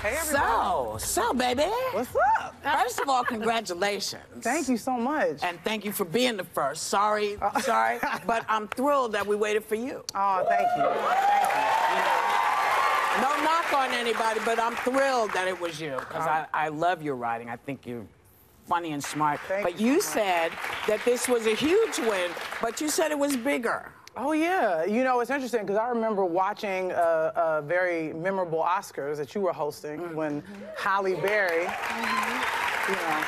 Hey, everybody. So, so, baby. What's up? First of all, congratulations. Thank you so much. And thank you for being the first. Sorry, sorry, but I'm thrilled that we waited for you. Oh, thank you. Thank you. No knock on anybody, but I'm thrilled that it was you because I, I love your writing. I think you're funny and smart. Thank but you. you said that this was a huge win, but you said it was bigger. Oh yeah, you know it's interesting because I remember watching a, a very memorable Oscars that you were hosting when Halle Berry, you know,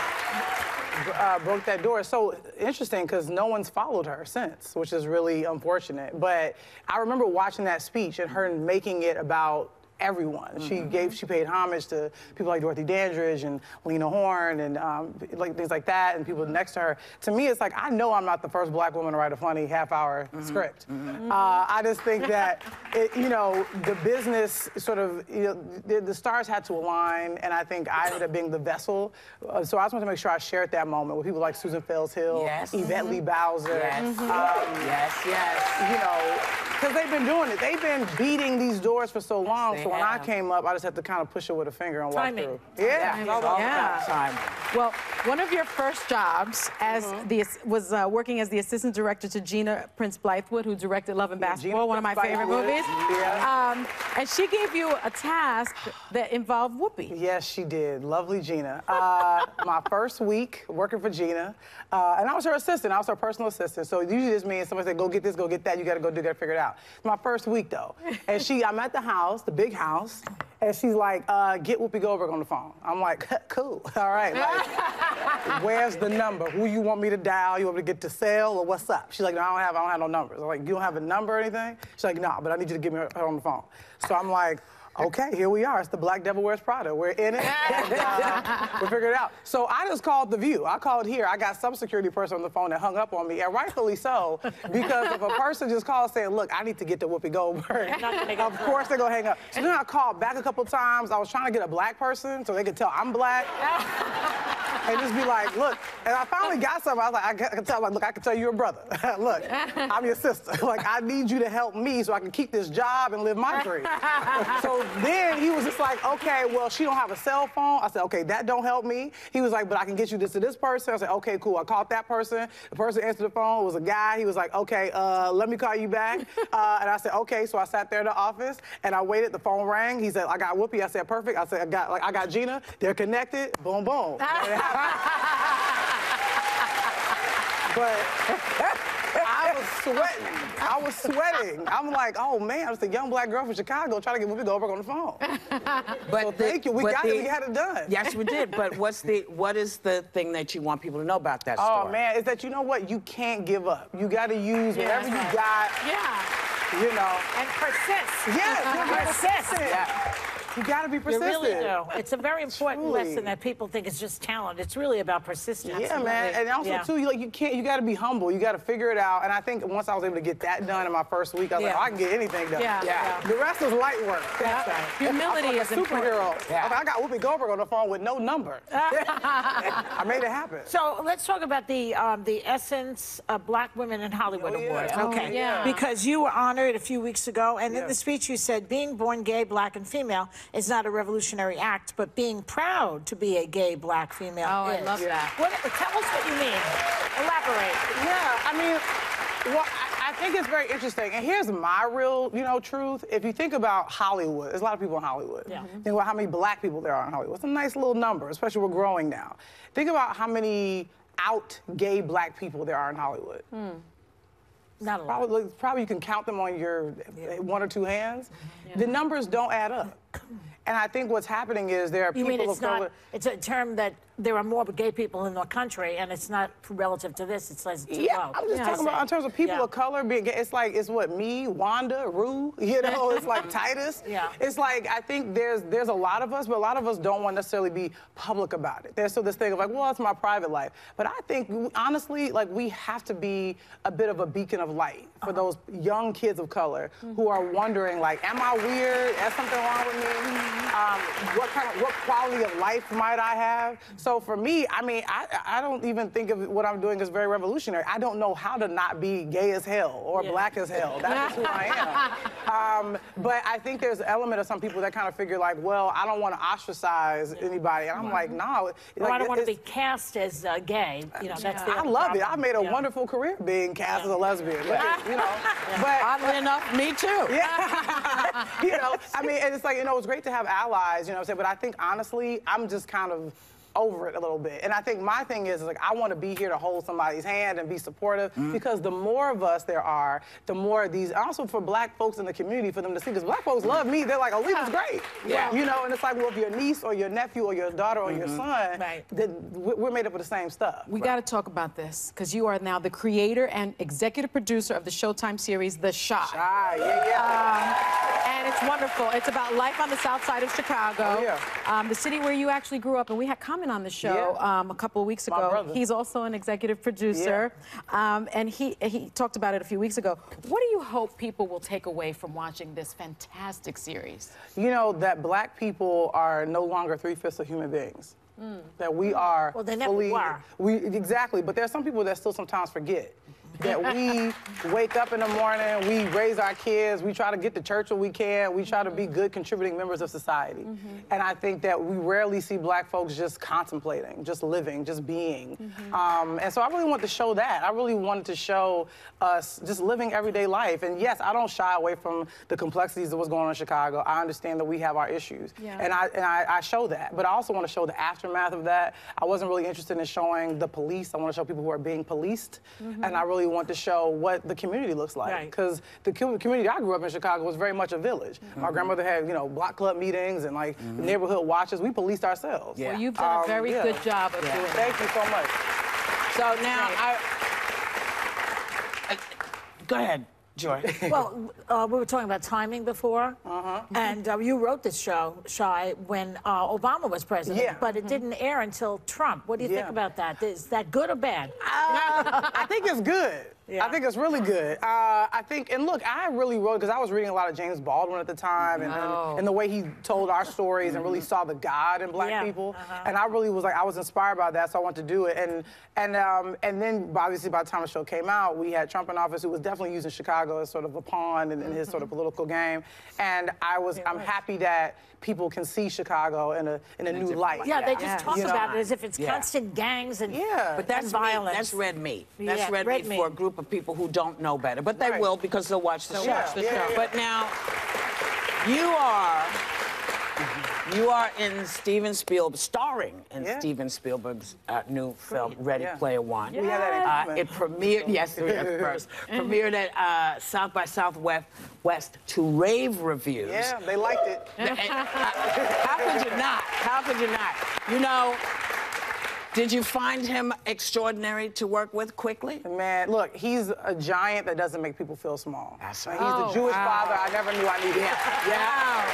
uh, broke that door. So interesting because no one's followed her since, which is really unfortunate. But I remember watching that speech and her making it about everyone. She gave, she paid homage to people like Dorothy Dandridge and Lena Horne and um, like things like that, and people next to her. To me, it's like I know I'm not the first black woman to write a funny half-hour script. Uh, I just think that it, you know the business sort of you know the, the stars had to align, and I think I ended up being the vessel. Uh, so I just wanted to make sure I shared that moment with people like Susan Fales-Hill, Yes. Yvette Lee Bowser. Yes. um, Yes, yes. you know, because they've been doing it. They've been beating these doors for so long. They so when I came up, I just had to kind of push it with a finger and walk Timing. through. Yeah, It's all Yeah. timing. Well, one of your first jobs as Mm-hmm. the was uh, working as the assistant director to Gina Prince Bythewood, who directed Love and Basketball, one of my Prince favorite movies. Yeah. Um, and she gave you a task that involved Whoopi. Yes, she did. Lovely Gina. Uh, my first week working for Gina, uh, and I was her assistant. I was her personal assistant. So usually this means somebody said, "Go get this, go get that." You got to go do that, figure it out. It's my first week though, and she, I'm at the house, the big house, and she's like, uh, "Get Whoopi Goldberg on the phone." I'm like, "Cool, all right." Like, where's the number? Who you want me to dial? You want me to get to sale or what's up? She's like, "No, I don't have, I don't have no numbers." I'm like, "You don't have a number or anything?" She's like, "No, but I need you to give me her, her on the phone." So I'm like. Okay, here we are. It's the Black Devil Wears Prada. We're in it. And, uh, we figured it out. So I just called the View. I called here. I got some security person on the phone that hung up on me, and rightfully so, because if a person just calls saying, "Look, I need to get to Whoopi Goldberg," of course they're gonna hang up. So then I called back a couple times. I was trying to get a black person so they could tell I'm black. and just be like, look, and I finally got something. I was like, I can, tell, like, look, I can tell you're a brother. look, I'm your sister. like, I need you to help me so I can keep this job and live my dream. so then he was just like, okay, well, she don't have a cell phone. I said, okay, that don't help me. He was like, but I can get you this to this person. I said, okay, cool. I called that person. The person answered the phone. It was a guy. He was like, okay, uh, let me call you back. Uh, and I said, okay. So I sat there in the office and I waited. The phone rang. He said, I got Whoopi. I said, perfect. I said, I got like I got Gina. They're connected. Boom, boom. But I was sweating. I was sweating. I'm like, oh man, I was a young black girl from Chicago trying to get Whoopi Goldberg on the phone. But So the- thank you. We got the- it. We had it done. Yes, we did. But what's the what is the thing that you want people to know about that Oh story? man, is that you know what? You can't give up. You got to use whatever you got. Yeah. You know. and persist. Yes, you gotta be persist. Yeah. You got to be You persistent. really do. It's a very important Truly. lesson that people think it's just talent. It's really about persistence. Yeah, man, and also Yeah. too, you like you can't, you got to be humble. You got to figure it out. And I think once I was able to get that done in my first week, I was like, oh, I can get anything done. Yeah. Yeah. The rest is light work. That's right. Humility I'm like is a superhero. Yeah. I, got Whoopi Goldberg on the phone with no number. I made it happen. So let's talk about the um, the Essence of Black Women in Hollywood Oh, yeah. Awards. Oh, okay. yeah. Because you were honored a few weeks ago, and in the speech you said, being born gay, black, and female is not a revolutionary act, but being proud to be a gay, black, female Oh, I love that. What, tell us what you mean. Elaborate. Yeah, I mean, well, I, I think it's very interesting. And here's my real, you know, truth. If you think about Hollywood, there's a lot of people in Hollywood. Yeah. Think about how many black people there are in Hollywood. It's a nice little number, especially we're growing now. Think about how many out gay black people there are in Hollywood. Not a lot. Probably, probably you can count them on your uh, one or two hands. The numbers don't add up. And I think what's happening is there are You people mean it's of color. not? It's a term that there are more gay people in the country, and it's not relative to this. It's like too Yeah, low. I'm just Yeah, talking about in terms of people Yeah. of color being gay. It's like it's what me, Wanda, Rue. You know, it's like Titus. Yeah. It's like I think there's there's a lot of us, but a lot of us don't want to necessarily be public about it. There's still this thing of like, well, it's my private life. But I think honestly, like we have to be a bit of a beacon of light for uh-huh. those young kids of color who are wondering, like, am I weird? Is something wrong with Um, what kind of what quality of life might I have? So for me, I mean, I I don't even think of what I'm doing as very revolutionary. I don't know how to not be gay as hell or black as hell. That's who I am. Um, but I think there's an element of some people that kind of figure like, well, I don't want to ostracize anybody, and I'm like, no. Or like, I don't want to be cast as uh, gay. You know, that's the I other love it. I problem. made a Yeah. wonderful career being cast as a lesbian. But, you know, but Oddly enough, me too. yeah. you know, I mean, and it's like, you know, it's great to have allies, you know what I'm saying? But I think honestly, I'm just kind of over it a little bit. And I think my thing is, is like I want to be here to hold somebody's hand and be supportive because the more of us there are, the more these also for black folks in the community for them to see because black folks love me. They're like, oh, great. Yeah. You know, and it's like, well, if your niece or your nephew or your daughter or your son, Right. then we- we're made up of the same stuff. We got to talk about this because you are now the creator and executive producer of the Showtime series, The Chi. Ah, yeah, yeah. And it's wonderful. It's about life on the south side of Chicago, Oh, yeah. um, the city where you actually grew up. And we had Common on the show Yeah. um, a couple of weeks My ago. brother. He's also an executive producer, um, and he he talked about it a few weeks ago. What do you hope people will take away from watching this fantastic series? you know that black people are no longer three fifths of human beings. That we are Well, they never fully, were. We exactly, but there are some people that still sometimes forget that we wake up in the morning, we raise our kids, we try to get to church when we can, we try to be good contributing members of society. Mm-hmm. And I think that we rarely see black folks just contemplating, just living, just being. Mm-hmm. Um, and so I really want to show that. I really wanted to show us just living everyday life. And yes, I don't shy away from the complexities of what's going on in Chicago. I understand that we have our issues. Yeah. And I and I, I show that. But I also want to show the aftermath of that. I wasn't really interested in showing the police. I want to show people who are being policed. Mm-hmm. And I really want to show what the community looks like. Right. Because the community I grew up in Chicago was very much a village. My grandmother had, you know, block club meetings and like neighborhood watches. We policed ourselves. Yeah. Well, you've done Um, a very yeah. good job of doing that. Thank you so much. So now I. Go ahead, Joy. Well, uh, we were talking about timing before, Uh-huh. and uh, you wrote this show, Chi, when uh, Obama was president, Yeah. but it didn't air until Trump. What do you think about that? Is that good or bad? Uh, I think it's good. Yeah. I think it's really good. Uh, I think, and look, I really wrote because I was reading a lot of James Baldwin at the time, and, Oh. and, and the way he told our stories and really saw the God in Black Yeah. people, Uh-huh. and I really was like, I was inspired by that, so I wanted to do it. And and um, and then obviously by the time the show came out, we had Trump in office, who was definitely using Chicago as sort of a pawn in, in his sort of political game, and I was I'm happy that people can see Chicago in a in a new different light. light. Yeah, they just Yeah. talk You know. about it as if it's Yeah. constant gangs and, Yeah. But that's and meat. violence. That's red meat. That's Yeah, red, red meat, for a group of people who don't know better. But they Right. will because they'll watch the show. watch the show. But now, you are. You are in Steven Spielberg, starring in Yeah. Steven Spielberg's uh, new film, Ready Yeah. Player One. We had Uh, it premiered, yesterday, had first. premiered at uh, South by Southwest West to rave reviews. Yeah, they liked it. Uh, how could you not? How could you not? You know, did you find him extraordinary to work with quickly? Man, look, he's a giant that doesn't make people feel small. That's right. He's Oh, the Jewish wow. father I never knew I needed. Him. Yeah.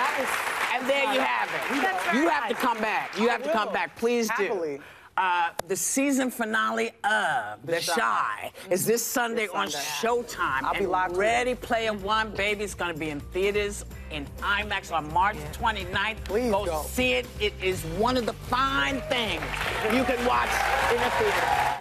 That is And there you have it. That's You right. have to come back. You have to come back. Please do. Uh, the season finale of The, Chi. Chi is this Sunday This on Sunday. Showtime. I'll be and live. Ready Player One, baby. It's going to be in theaters in IMAX on March 29th. Please go, go. see it. It is one of the fine things you can watch in a theater.